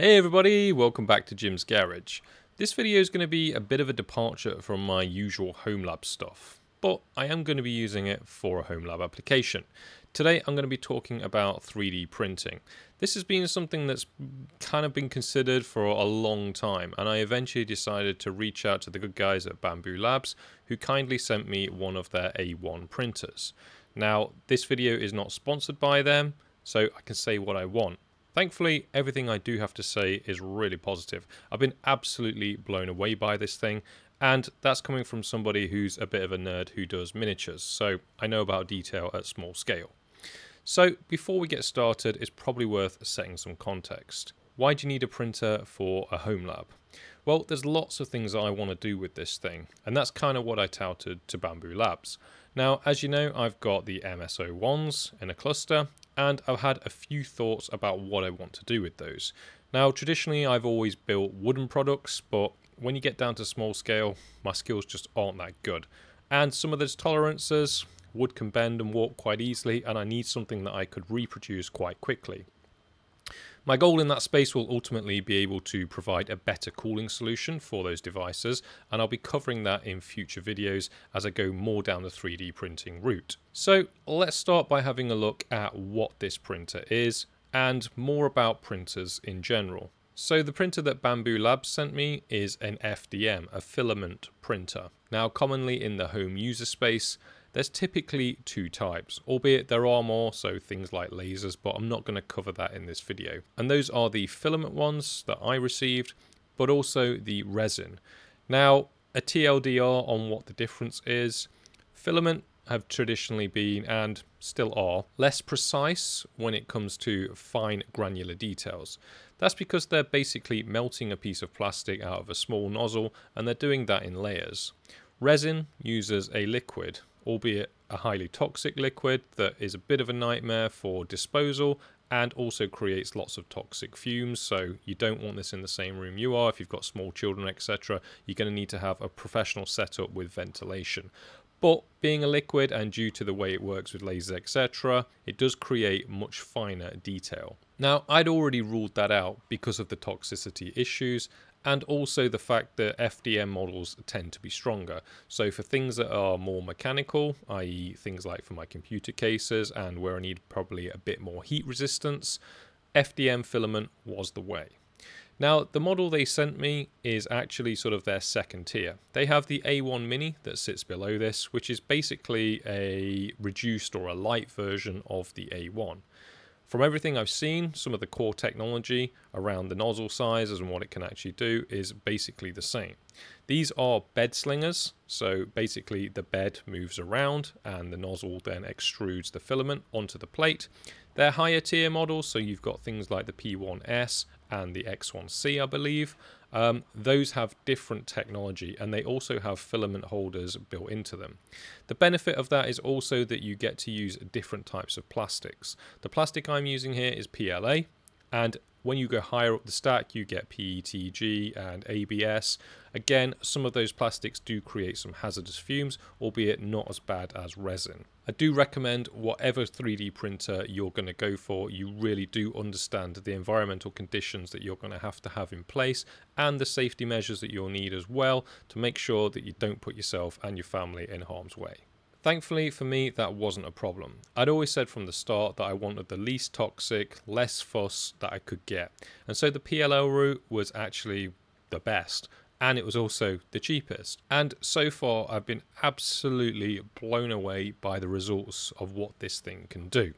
Hey everybody, welcome back to Jim's Garage. This video is going to be a bit of a departure from my usual home lab stuff, but I am going to be using it for a home lab application. Today I'm going to be talking about 3D printing. This has been something that's kind of been considered for a long time and I eventually decided to reach out to the good guys at Bambu Labs who kindly sent me one of their A1 printers. Now this video is not sponsored by them so I can say what I want. Thankfully, everything I do have to say is really positive. I've been absolutely blown away by this thing, and that's coming from somebody who's a bit of a nerd who does miniatures, so I know about detail at small scale. So, before we get started, it's probably worth setting some context. Why do you need a printer for a home lab? Well, there's lots of things that I want to do with this thing, and that's kind of what I touted to Bambu Labs. Now, as you know, I've got the MS-01s in a cluster, and I've had a few thoughts about what I want to do with those. Now, traditionally, I've always built wooden products, but when you get down to small scale, my skills just aren't that good. And some of those tolerances, wood can bend and warp quite easily, and I need something that I could reproduce quite quickly. My goal in that space will ultimately be able to provide a better cooling solution for those devices and I'll be covering that in future videos as I go more down the 3D printing route. So let's start by having a look at what this printer is and more about printers in general. So the printer that Bambu Labs sent me is an FDM, a filament printer. Now commonly in the home user space, there's typically two types, albeit there are more, so things like lasers, but I'm not going to cover that in this video. And those are the filament ones that I received, but also the resin. Now, a TLDR on what the difference is. Filament have traditionally been, and still are, less precise when it comes to fine granular details. That's because they're basically melting a piece of plastic out of a small nozzle, and they're doing that in layers. Resin uses a liquid, albeit a highly toxic liquid that is a bit of a nightmare for disposal and also creates lots of toxic fumes. So you don't want this in the same room you are. If you've got small children etc you're going to need to have a professional setup with ventilation. But being a liquid and due to the way it works with lasers etc it does create much finer detail. Now i'd already ruled that out because of the toxicity issues and also the fact that FDM models tend to be stronger. So for things that are more mechanical, i.e. things like for my computer cases and where I need probably a bit more heat resistance, FDM filament was the way. Now, the model they sent me is actually sort of their second tier. They have the A1 Mini that sits below this, which is basically a reduced or a light version of the A1. From everything I've seen, some of the core technology around the nozzle sizes and what it can actually do is basically the same. These are bed slingers, so basically the bed moves around and the nozzle then extrudes the filament onto the plate. They're higher tier models, so you've got things like the P1S and the X1C, I believe. Um, those have different technology and they also have filament holders built into them. The benefit of that is also that you get to use different types of plastics. The plastic I'm using here is PLA and when you go higher up the stack, you get PETG and ABS. Again, some of those plastics do create some hazardous fumes, albeit not as bad as resin. I do recommend whatever 3D printer you're going to go for, you really do understand the environmental conditions that you're going to have to have in place and the safety measures that you'll need as well to make sure that you don't put yourself and your family in harm's way. Thankfully for me, that wasn't a problem. I'd always said from the start that I wanted the least toxic, less fuss that I could get. And so the PLA route was actually the best. And it was also the cheapest. And so far, I've been absolutely blown away by the results of what this thing can do.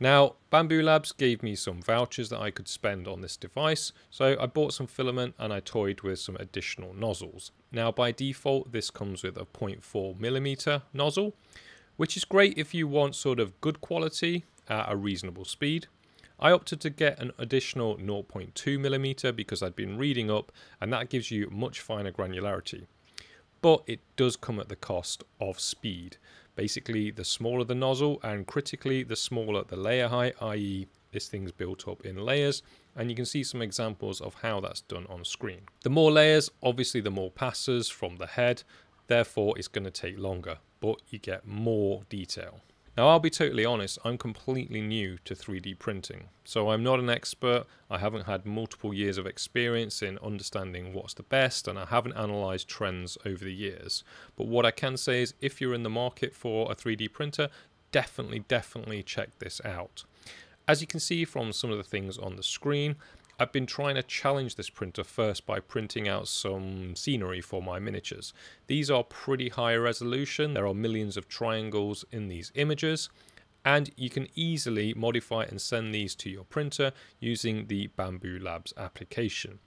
Now, Bambu Labs gave me some vouchers that I could spend on this device, so I bought some filament and I toyed with some additional nozzles. Now, by default, this comes with a 0.4 millimeter nozzle, which is great if you want sort of good quality at a reasonable speed. I opted to get an additional 0.2 millimeter because I'd been reading up, and that gives you much finer granularity. But it does come at the cost of speed. Basically, the smaller the nozzle and critically the smaller the layer height, i.e. this thing's built up in layers and you can see some examples of how that's done on screen. The more layers, obviously the more passes from the head, therefore it's going to take longer, but you get more detail. Now, I'll be totally honest, I'm completely new to 3D printing. So I'm not an expert, I haven't had multiple years of experience in understanding what's the best, and I haven't analysed trends over the years. But what I can say is if you're in the market for a 3D printer, definitely, definitely check this out. As you can see from some of the things on the screen, I've been trying to challenge this printer first by printing out some scenery for my miniatures. These are pretty high resolution, there are millions of triangles in these images, and you can easily modify and send these to your printer using the Bambu Labs application.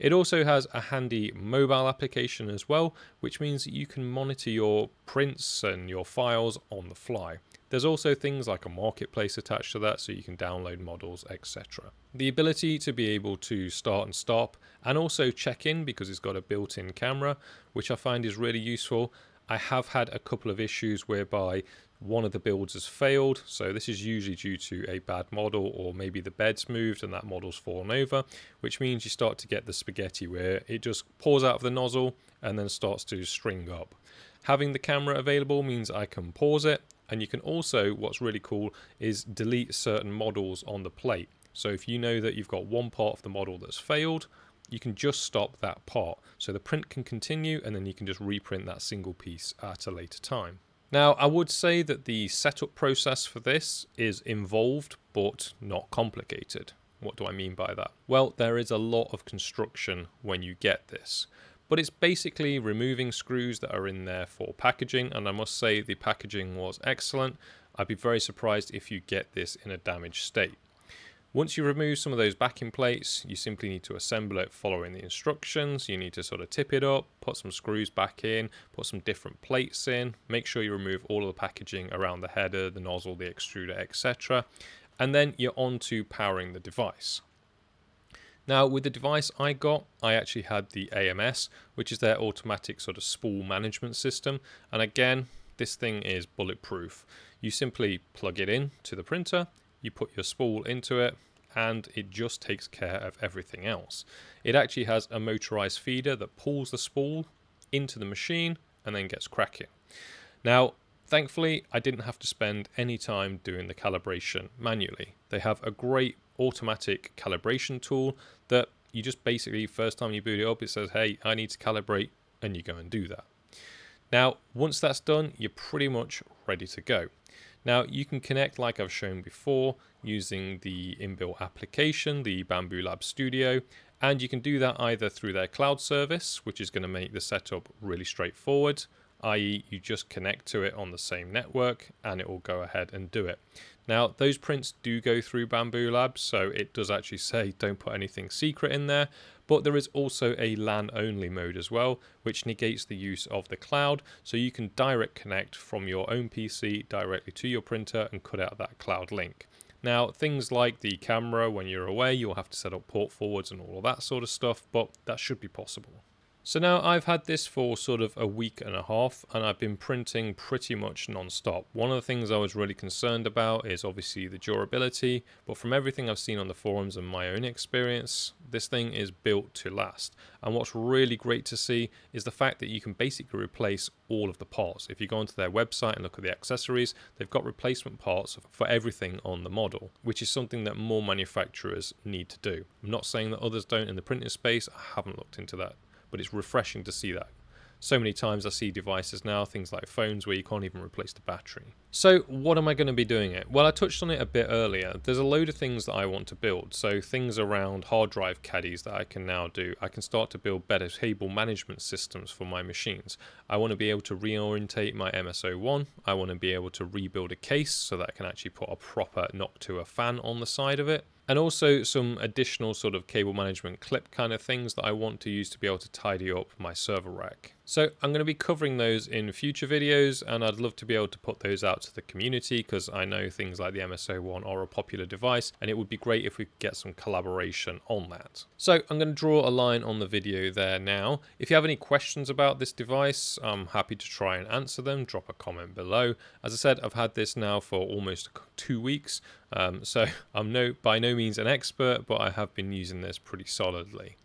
It also has a handy mobile application as well, which means you can monitor your prints and your files on the fly. There's also things like a marketplace attached to that so you can download models, etc. The ability to be able to start and stop and also check in because it's got a built-in camera, which I find is really useful. I have had a couple of issues whereby one of the builds has failed. So this is usually due to a bad model or maybe the bed's moved and that model's fallen over, which means you start to get the spaghetti where it just pours out of the nozzle and then starts to string up. Having the camera available means I can pause it and you can also, what's really cool, is delete certain models on the plate. So if you know that you've got one part of the model that's failed, you can just stop that part. So the print can continue and then you can just reprint that single piece at a later time. Now, I would say that the setup process for this is involved but not complicated. What do I mean by that? Well, there is a lot of construction when you get this but it's basically removing screws that are in there for packaging and I must say the packaging was excellent. I'd be very surprised if you get this in a damaged state. Once you remove some of those backing plates, you simply need to assemble it following the instructions. You need to sort of tip it up, put some screws back in, put some different plates in, make sure you remove all of the packaging around the header, the nozzle, the extruder, etc. And then you're on to powering the device. Now with the device I got, I actually had the AMS, which is their automatic sort of spool management system. And again, this thing is bulletproof. You simply plug it in to the printer, you put your spool into it, and it just takes care of everything else. It actually has a motorized feeder that pulls the spool into the machine and then gets cracking. Now, thankfully, I didn't have to spend any time doing the calibration manually. They have a great automatic calibration tool that you just basically, first time you boot it up, it says, hey, I need to calibrate, and you go and do that. Now, once that's done, you're pretty much ready to go. Now, you can connect, like I've shown before, using the inbuilt application, the Bambu Lab Studio, and you can do that either through their cloud service, which is going to make the setup really straightforward, i.e. you just connect to it on the same network and it will go ahead and do it. Now, those prints do go through Bambu Labs, so it does actually say don't put anything secret in there, but there is also a LAN only mode as well, which negates the use of the cloud, so you can direct connect from your own PC directly to your printer and cut out that cloud link. Now, things like the camera, when you're away, you'll have to set up port forwards and all of that sort of stuff, but that should be possible. So now I've had this for sort of a week and a half and I've been printing pretty much non-stop. One of the things I was really concerned about is obviously the durability, but from everything I've seen on the forums and my own experience, this thing is built to last. And what's really great to see is the fact that you can basically replace all of the parts. If you go onto their website and look at the accessories, they've got replacement parts for everything on the model, which is something that more manufacturers need to do. I'm not saying that others don't in the printing space, I haven't looked into that but it's refreshing to see that. So many times I see devices now, things like phones, where you can't even replace the battery. So what am I going to be doing it? Well, I touched on it a bit earlier. There's a load of things that I want to build. So things around hard drive caddies that I can now do. I can start to build better cable management systems for my machines. I want to be able to reorientate my MS-01. I want to be able to rebuild a case so that I can actually put a proper Noctua fan on the side of it and also some additional sort of cable management clip kind of things that I want to use to be able to tidy up my server rack. So I'm going to be covering those in future videos and I'd love to be able to put those out to the community because I know things like the MS-01 are a popular device and it would be great if we could get some collaboration on that. So I'm going to draw a line on the video there now. If you have any questions about this device, I'm happy to try and answer them. Drop a comment below. As I said, I've had this now for almost two weeks. Um, so I'm no by no means an expert, but I have been using this pretty solidly.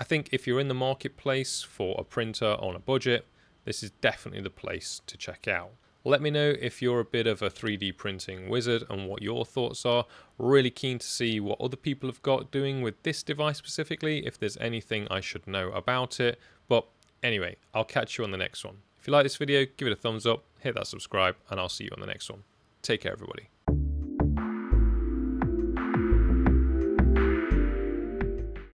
I think if you're in the marketplace for a printer on a budget, this is definitely the place to check out. Let me know if you're a bit of a 3D printing wizard and what your thoughts are. Really keen to see what other people have got doing with this device specifically, if there's anything I should know about it. But anyway, I'll catch you on the next one. If you like this video, give it a thumbs up, hit that subscribe, and I'll see you on the next one. Take care, everybody.